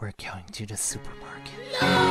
We're going to the supermarket.